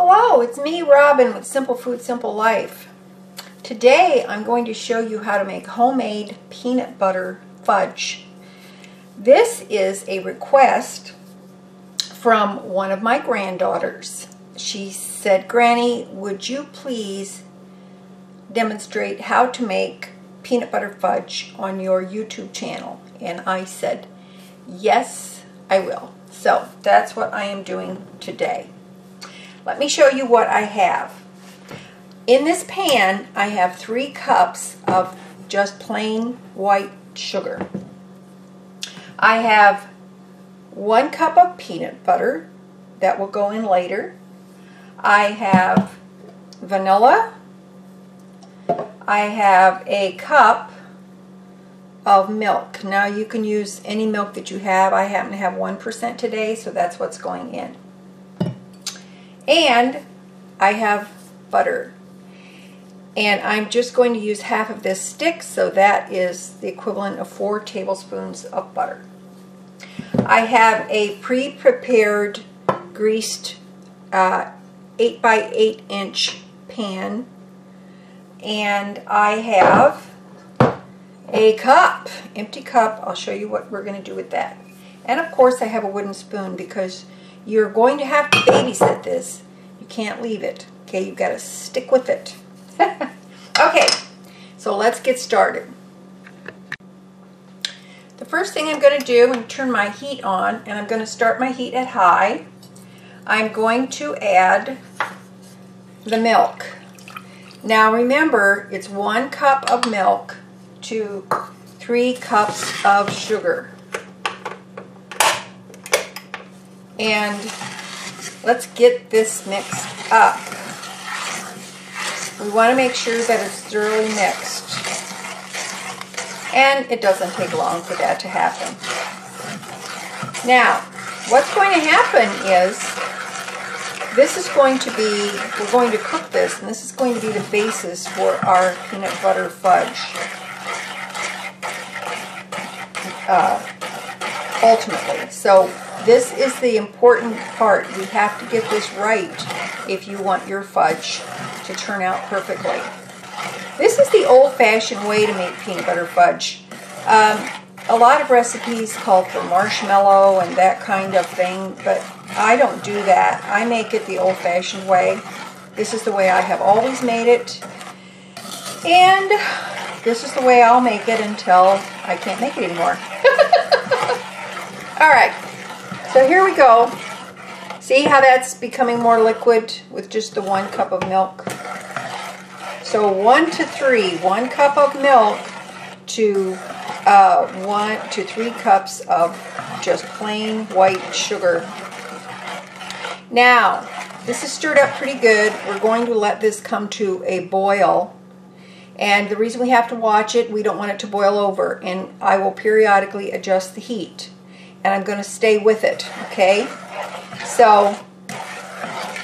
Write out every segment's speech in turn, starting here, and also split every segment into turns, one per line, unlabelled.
Hello, it's me, Robin, with Simple Food, Simple Life. Today I'm going to show you how to make homemade peanut butter fudge. This is a request from one of my granddaughters. She said, Granny, would you please demonstrate how to make peanut butter fudge on your YouTube channel? And I said, yes, I will. So that's what I am doing today. Let me show you what I have. In this pan, I have three cups of just plain white sugar. I have one cup of peanut butter that will go in later. I have vanilla. I have a cup of milk. Now you can use any milk that you have. I happen to have 1% today, so that's what's going in. And I have butter. And I'm just going to use half of this stick, so that is the equivalent of four tablespoons of butter. I have a pre-prepared greased uh, 8 by 8 inch pan and I have a cup, empty cup. I'll show you what we're going to do with that. And of course I have a wooden spoon because you're going to have to babysit this. You can't leave it. Okay, you've got to stick with it. okay, so let's get started. The first thing I'm going to do, is turn my heat on, and I'm going to start my heat at high. I'm going to add the milk. Now remember, it's one cup of milk to three cups of sugar. And let's get this mixed up. We want to make sure that it's thoroughly mixed. And it doesn't take long for that to happen. Now, what's going to happen is this is going to be, we're going to cook this, and this is going to be the basis for our peanut butter fudge. Uh, ultimately. So this is the important part. We have to get this right if you want your fudge to turn out perfectly. This is the old-fashioned way to make peanut butter fudge. Um, a lot of recipes call for marshmallow and that kind of thing, but I don't do that. I make it the old-fashioned way. This is the way I have always made it. And this is the way I'll make it until I can't make it anymore. All right, so here we go. See how that's becoming more liquid with just the one cup of milk? So one to three, one cup of milk to uh, one to three cups of just plain white sugar. Now, this is stirred up pretty good. We're going to let this come to a boil. And the reason we have to watch it, we don't want it to boil over. And I will periodically adjust the heat and I'm going to stay with it, okay? So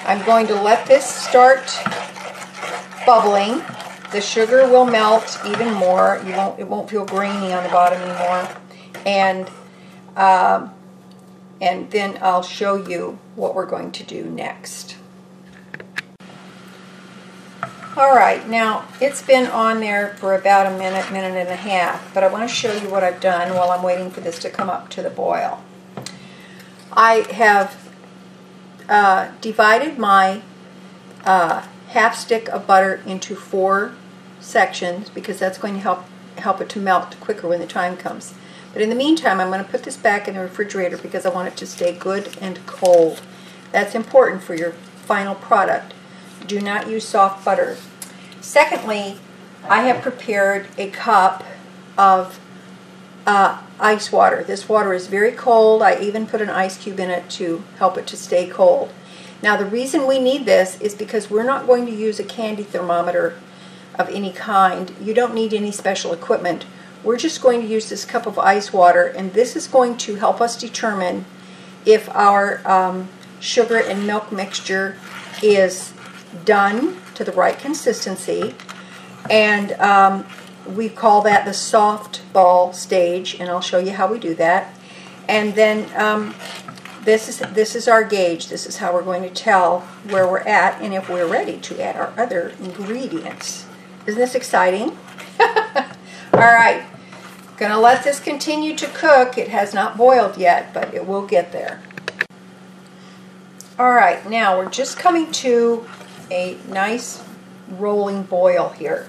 I'm going to let this start bubbling. The sugar will melt even more. You won't, it won't feel grainy on the bottom anymore. And, um, and then I'll show you what we're going to do next. Alright, now it's been on there for about a minute, minute and a half, but I want to show you what I've done while I'm waiting for this to come up to the boil. I have uh, divided my uh, half stick of butter into four sections because that's going to help help it to melt quicker when the time comes. But in the meantime, I'm going to put this back in the refrigerator because I want it to stay good and cold. That's important for your final product. Do not use soft butter. Secondly, I have prepared a cup of uh, ice water. This water is very cold. I even put an ice cube in it to help it to stay cold. Now the reason we need this is because we're not going to use a candy thermometer of any kind. You don't need any special equipment. We're just going to use this cup of ice water and this is going to help us determine if our um, sugar and milk mixture is done to the right consistency. And um, we call that the soft ball stage, and I'll show you how we do that. And then um, this is this is our gauge. This is how we're going to tell where we're at and if we're ready to add our other ingredients. Isn't this exciting? All right, gonna let this continue to cook. It has not boiled yet, but it will get there. All right, now we're just coming to a nice rolling boil here.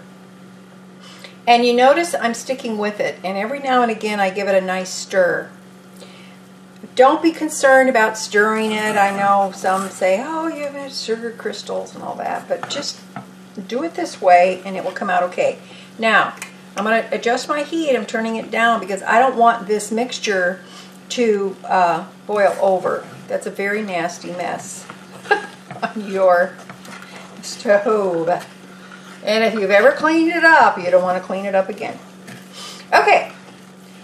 And you notice I'm sticking with it, and every now and again I give it a nice stir. Don't be concerned about stirring it. I know some say, oh, you have sugar crystals and all that, but just do it this way and it will come out okay. Now, I'm going to adjust my heat. I'm turning it down because I don't want this mixture to uh, boil over. That's a very nasty mess on your stove. And if you've ever cleaned it up, you don't want to clean it up again. Okay,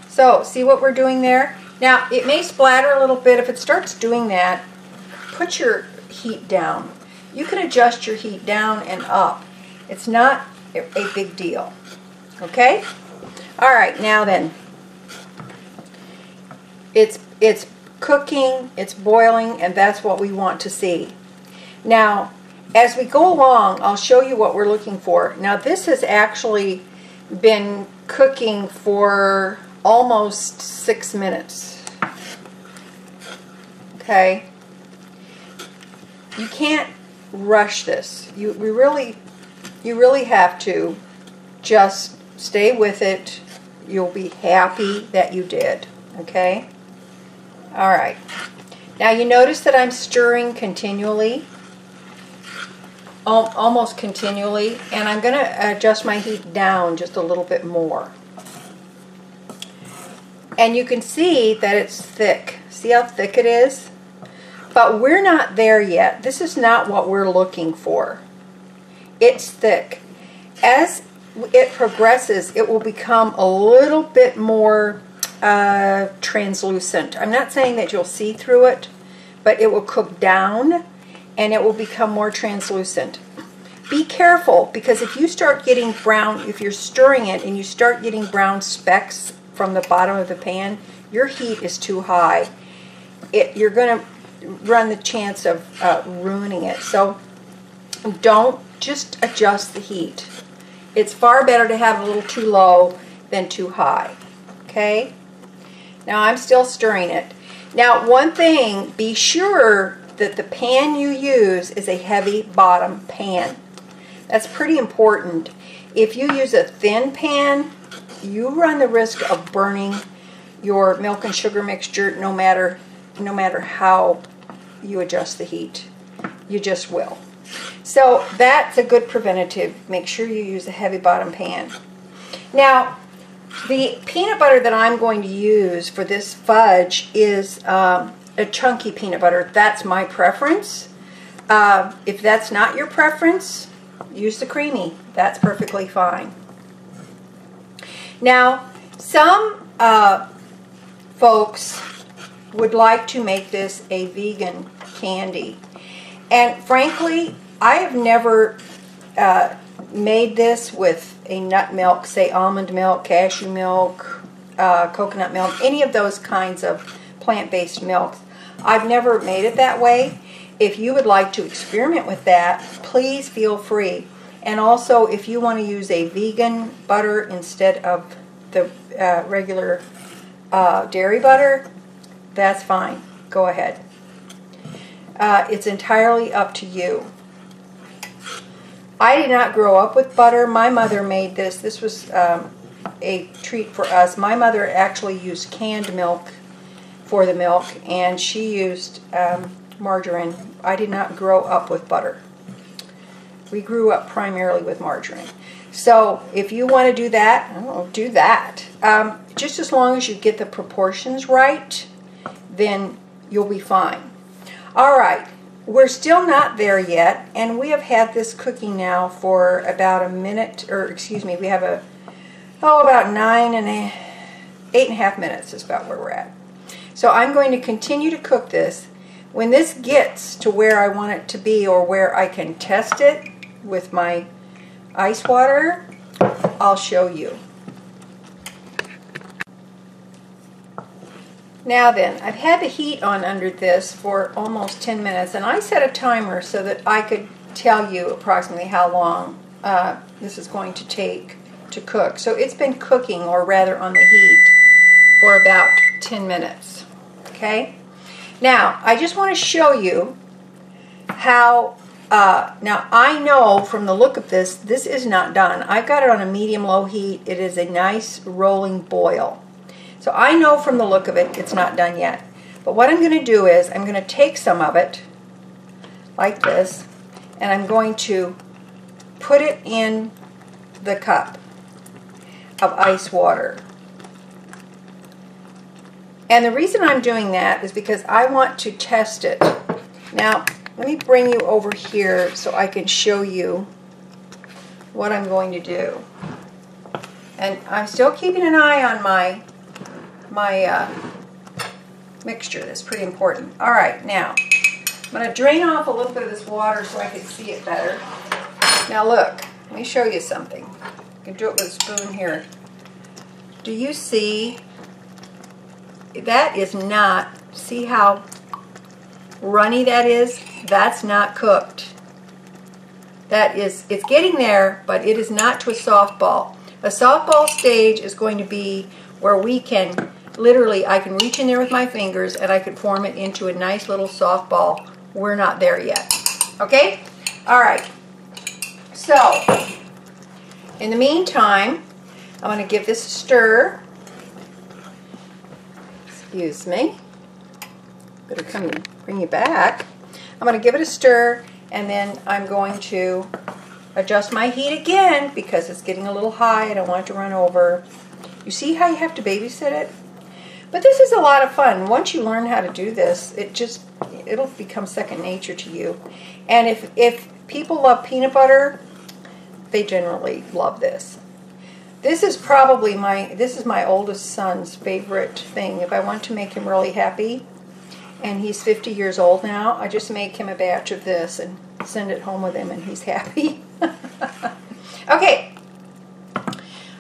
so see what we're doing there? Now, it may splatter a little bit. If it starts doing that, put your heat down. You can adjust your heat down and up. It's not a big deal. Okay? All right, now then. It's, it's cooking, it's boiling, and that's what we want to see. Now, as we go along, I'll show you what we're looking for. Now, this has actually been cooking for almost six minutes. Okay? You can't rush this. You we really you really have to just stay with it. You'll be happy that you did. Okay? All right. Now you notice that I'm stirring continually, almost continually, and I'm going to adjust my heat down just a little bit more. And you can see that it's thick. See how thick it is? But we're not there yet. This is not what we're looking for. It's thick. As it progresses, it will become a little bit more uh, translucent. I'm not saying that you'll see through it, but it will cook down and it will become more translucent. Be careful because if you start getting brown, if you're stirring it and you start getting brown specks from the bottom of the pan, your heat is too high. It, you're going to run the chance of uh, ruining it. So don't just adjust the heat. It's far better to have a little too low than too high. Okay? Now I'm still stirring it. Now one thing, be sure that the pan you use is a heavy bottom pan. That's pretty important. If you use a thin pan, you run the risk of burning your milk and sugar mixture no matter no matter how you adjust the heat. You just will. So that's a good preventative. Make sure you use a heavy bottom pan. Now, the peanut butter that I'm going to use for this fudge is um, a chunky peanut butter. That's my preference. Uh, if that's not your preference, use the creamy. That's perfectly fine. Now, some uh, folks would like to make this a vegan candy. And frankly, I have never uh, made this with a nut milk, say almond milk, cashew milk, uh, coconut milk, any of those kinds of plant-based milks. I've never made it that way. If you would like to experiment with that, please feel free. And also, if you want to use a vegan butter instead of the uh, regular uh, dairy butter, that's fine. Go ahead. Uh, it's entirely up to you. I did not grow up with butter. My mother made this. This was um, a treat for us. My mother actually used canned milk for the milk, and she used um, margarine. I did not grow up with butter. We grew up primarily with margarine. So if you want to do that, oh, do that. Um, just as long as you get the proportions right, then you'll be fine. All right, we're still not there yet, and we have had this cooking now for about a minute, or excuse me, we have a, oh, about nine and a, eight and a half minutes is about where we're at. So I'm going to continue to cook this. When this gets to where I want it to be or where I can test it with my ice water, I'll show you. Now then, I've had the heat on under this for almost 10 minutes, and I set a timer so that I could tell you approximately how long uh, this is going to take to cook. So it's been cooking, or rather on the heat, for about 10 minutes. Okay? Now, I just want to show you how, uh, now I know from the look of this, this is not done. I've got it on a medium-low heat. It is a nice rolling boil. So I know from the look of it, it's not done yet. But what I'm going to do is, I'm going to take some of it, like this, and I'm going to put it in the cup of ice water. And the reason I'm doing that is because I want to test it. Now, let me bring you over here so I can show you what I'm going to do. And I'm still keeping an eye on my my uh, mixture. That's pretty important. All right, now I'm going to drain off a little bit of this water so I can see it better. Now look, let me show you something. I can do it with a spoon here. Do you see? That is not, see how runny that is? That's not cooked. That is, it's getting there, but it is not to a softball. A softball stage is going to be where we can, literally, I can reach in there with my fingers and I can form it into a nice little softball. We're not there yet. Okay? All right. So, in the meantime, I'm going to give this a stir. Excuse me. Better come bring you back. I'm going to give it a stir, and then I'm going to adjust my heat again because it's getting a little high. I don't want it to run over. You see how you have to babysit it? But this is a lot of fun. Once you learn how to do this, it just, it'll become second nature to you. And if, if people love peanut butter, they generally love this. This is probably my, this is my oldest son's favorite thing. If I want to make him really happy, and he's 50 years old now, I just make him a batch of this and send it home with him and he's happy. okay,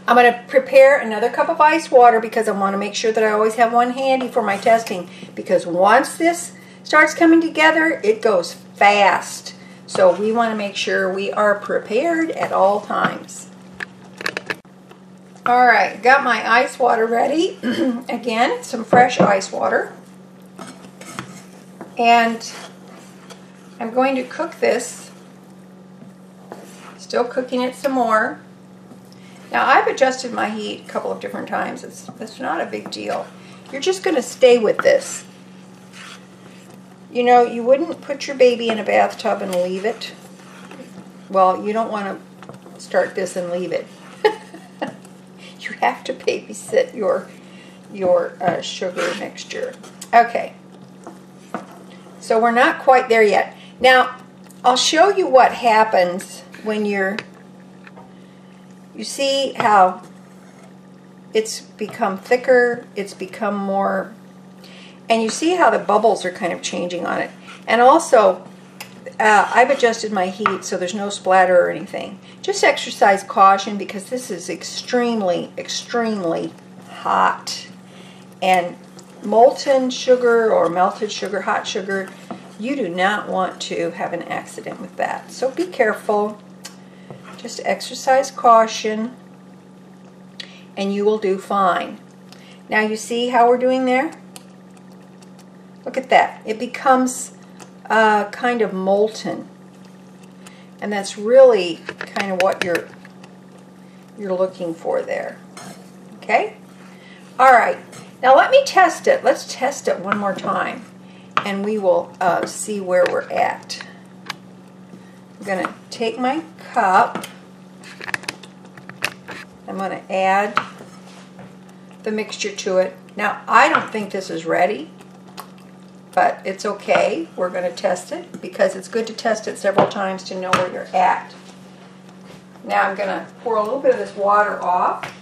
I'm going to prepare another cup of ice water because I want to make sure that I always have one handy for my testing because once this starts coming together, it goes fast. So we want to make sure we are prepared at all times. All right, got my ice water ready. Again, some fresh ice water. And I'm going to cook this. Still cooking it some more. Now I've adjusted my heat a couple of different times. It's, it's not a big deal. You're just going to stay with this. You know, you wouldn't put your baby in a bathtub and leave it. Well, you don't want to start this and leave it you have to babysit your your uh, sugar mixture. Okay, so we're not quite there yet. Now, I'll show you what happens when you're, you see how it's become thicker, it's become more, and you see how the bubbles are kind of changing on it. And also, uh, I've adjusted my heat so there's no splatter or anything. Just exercise caution because this is extremely, extremely hot. And molten sugar or melted sugar, hot sugar, you do not want to have an accident with that. So be careful. Just exercise caution and you will do fine. Now you see how we're doing there? Look at that. It becomes uh, kind of molten. And that's really kind of what you're you're looking for there. Okay? All right. Now let me test it. Let's test it one more time. And we will uh, see where we're at. I'm going to take my cup. I'm going to add the mixture to it. Now, I don't think this is ready but it's okay. We're going to test it because it's good to test it several times to know where you're at. Now I'm going to pour a little bit of this water off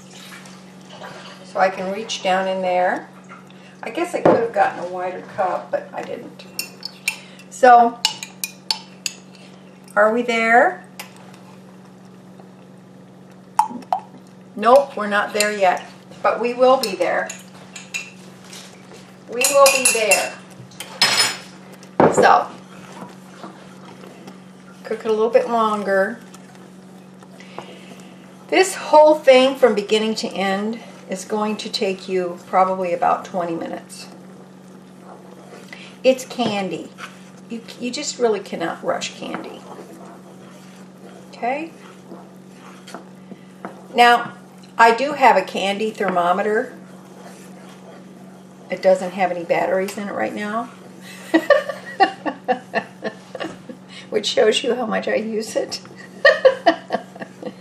so I can reach down in there. I guess I could have gotten a wider cup, but I didn't. So, are we there? Nope, we're not there yet, but we will be there. we will be there. So, cook it a little bit longer. This whole thing from beginning to end is going to take you probably about 20 minutes. It's candy. You, you just really cannot rush candy. Okay? Now, I do have a candy thermometer. It doesn't have any batteries in it right now. Which shows you how much I use it.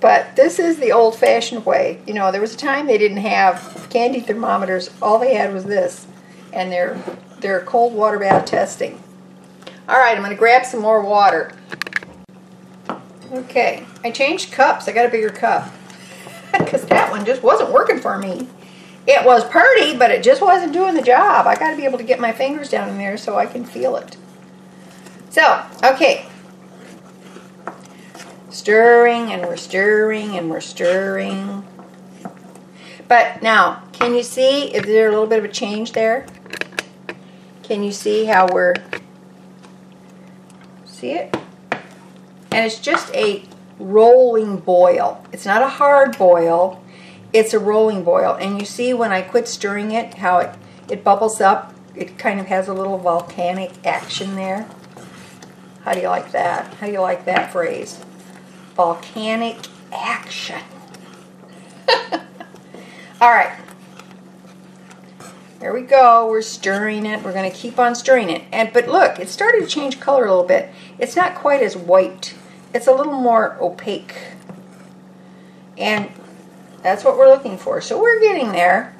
but this is the old-fashioned way. You know, there was a time they didn't have candy thermometers. All they had was this. And they're, they're cold water bath testing. All right, I'm going to grab some more water. Okay, I changed cups. I got a bigger cup. Because that one just wasn't working for me. It was pretty, but it just wasn't doing the job. I got to be able to get my fingers down in there so I can feel it. So, okay. Stirring and we're stirring and we're stirring. But now, can you see if there's a little bit of a change there? Can you see how we're, see it? And it's just a rolling boil. It's not a hard boil, it's a rolling boil. And you see when I quit stirring it, how it, it bubbles up. It kind of has a little volcanic action there. How do you like that? How do you like that phrase? Volcanic action. All right. There we go. We're stirring it. We're going to keep on stirring it. And But look, it started to change color a little bit. It's not quite as white. It's a little more opaque. And that's what we're looking for. So we're getting there.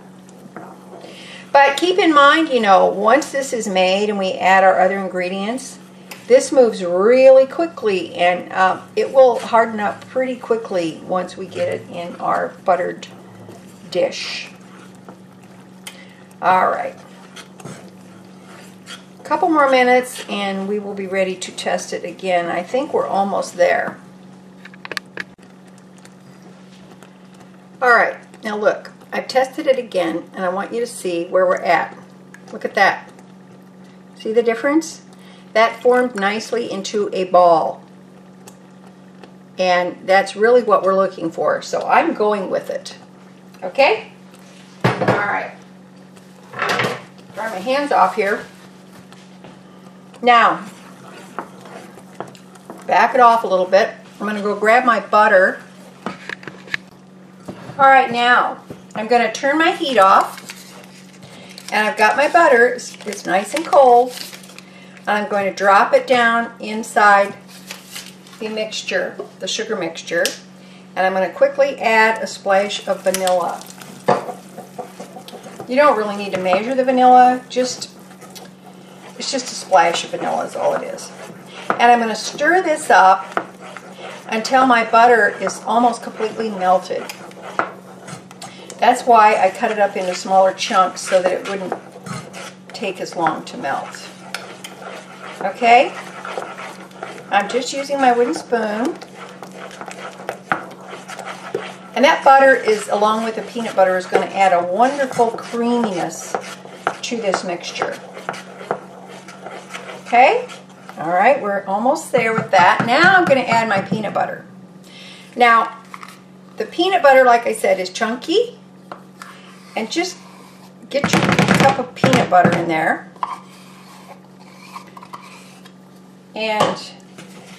But keep in mind, you know, once this is made and we add our other ingredients, this moves really quickly and um, it will harden up pretty quickly once we get it in our buttered dish. All right. A couple more minutes and we will be ready to test it again. I think we're almost there. All right, now look, I've tested it again and I want you to see where we're at. Look at that. See the difference? that formed nicely into a ball. And that's really what we're looking for. So I'm going with it. Okay? All right. Dry my hands off here. Now, back it off a little bit. I'm going to go grab my butter. All right, now, I'm going to turn my heat off. And I've got my butter. It's, it's nice and cold. I'm going to drop it down inside the mixture, the sugar mixture, and I'm going to quickly add a splash of vanilla. You don't really need to measure the vanilla, just it's just a splash of vanilla is all it is. And I'm going to stir this up until my butter is almost completely melted. That's why I cut it up into smaller chunks so that it wouldn't take as long to melt. Okay? I'm just using my wooden spoon. And that butter is, along with the peanut butter, is going to add a wonderful creaminess to this mixture. Okay? All right, we're almost there with that. Now I'm going to add my peanut butter. Now, the peanut butter, like I said, is chunky. And just get your cup of peanut butter in there. And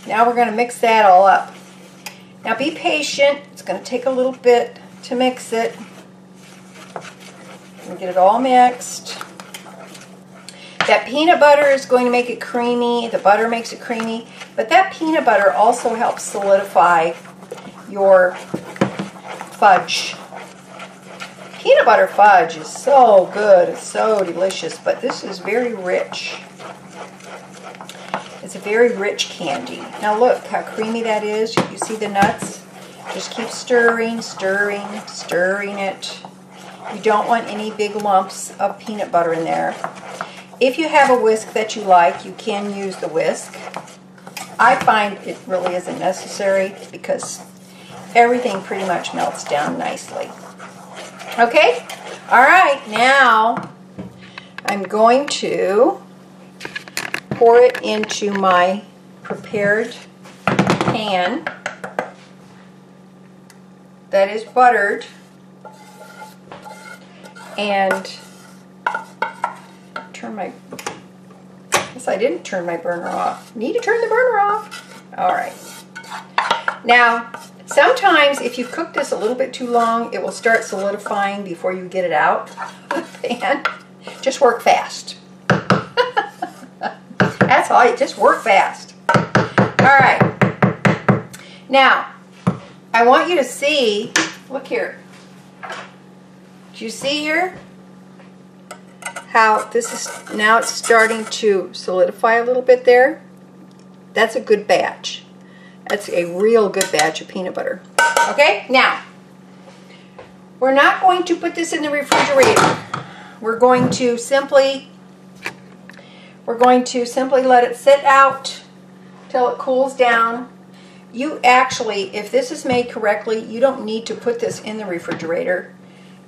now we're going to mix that all up. Now be patient. It's going to take a little bit to mix it. And get it all mixed. That peanut butter is going to make it creamy. The butter makes it creamy. But that peanut butter also helps solidify your fudge. Peanut butter fudge is so good. It's so delicious. But this is very rich. It's a very rich candy. Now look how creamy that is. You see the nuts? Just keep stirring, stirring, stirring it. You don't want any big lumps of peanut butter in there. If you have a whisk that you like, you can use the whisk. I find it really isn't necessary because everything pretty much melts down nicely. Okay? All right, now I'm going to pour it into my prepared pan that is buttered and turn my guess I didn't turn my burner off. Need to turn the burner off. All right. Now, sometimes if you cook this a little bit too long, it will start solidifying before you get it out of the pan. Just work fast. That's all, you just work fast. All right. Now, I want you to see, look here. Do you see here? How this is, now it's starting to solidify a little bit there. That's a good batch. That's a real good batch of peanut butter. Okay, now, we're not going to put this in the refrigerator. We're going to simply, we're going to simply let it sit out till it cools down. You actually, if this is made correctly, you don't need to put this in the refrigerator.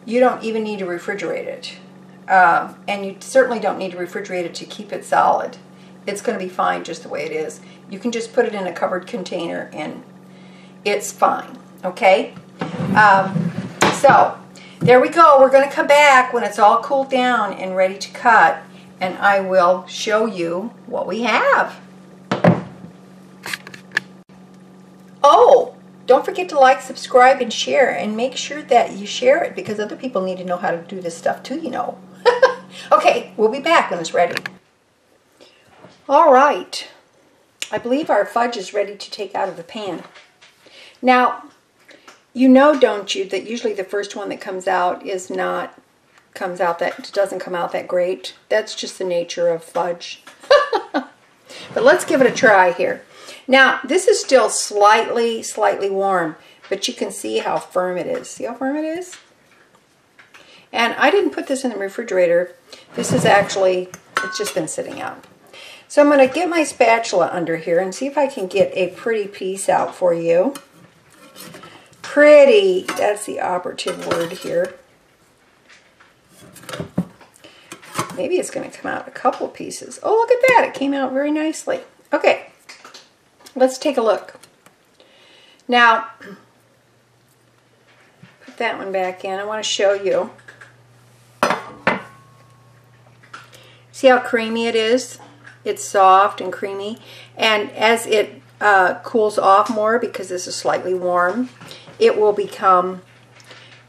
You don't even need to refrigerate it. Uh, and you certainly don't need to refrigerate it to keep it solid. It's going to be fine just the way it is. You can just put it in a covered container and it's fine, okay? Um, so, there we go. We're going to come back when it's all cooled down and ready to cut, and I will show you what we have. Oh, don't forget to like, subscribe, and share, and make sure that you share it because other people need to know how to do this stuff too, you know. okay, we'll be back when it's ready. All right. I believe our fudge is ready to take out of the pan. Now, you know, don't you, that usually the first one that comes out is not, comes out that, doesn't come out that great. That's just the nature of fudge. but let's give it a try here. Now, this is still slightly, slightly warm, but you can see how firm it is. See how firm it is? And I didn't put this in the refrigerator. This is actually, it's just been sitting out. So I'm going to get my spatula under here and see if I can get a pretty piece out for you. Pretty, that's the operative word here. Maybe it's going to come out a couple pieces. Oh, look at that. It came out very nicely. Okay, let's take a look. Now, put that one back in. I want to show you. See how creamy it is? It's soft and creamy. And as it uh, cools off more, because this is slightly warm, it will become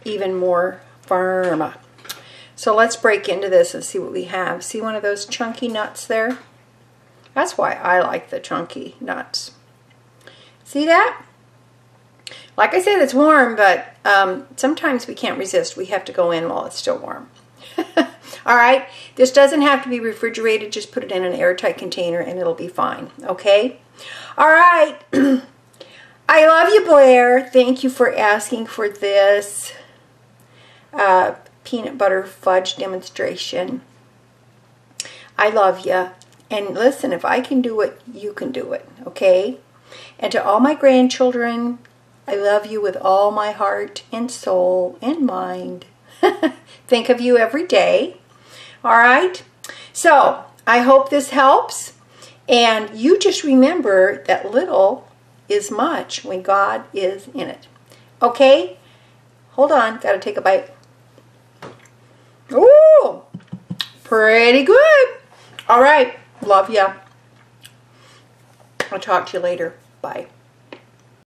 even more firm. So let's break into this and see what we have. See one of those chunky nuts there? That's why I like the chunky nuts. See that? Like I said, it's warm, but um, sometimes we can't resist. We have to go in while it's still warm. All right, this doesn't have to be refrigerated. Just put it in an airtight container and it'll be fine, okay? All right, I love you, Blair. Thank you for asking for this uh, peanut butter fudge demonstration. I love you. And listen, if I can do it, you can do it, okay? And to all my grandchildren, I love you with all my heart and soul and mind. Think of you every day. All right? So, I hope this helps. And you just remember that little is much when God is in it. Okay? Hold on. Got to take a bite. Ooh! Pretty good. All right. Love ya. I'll talk to you later. Bye.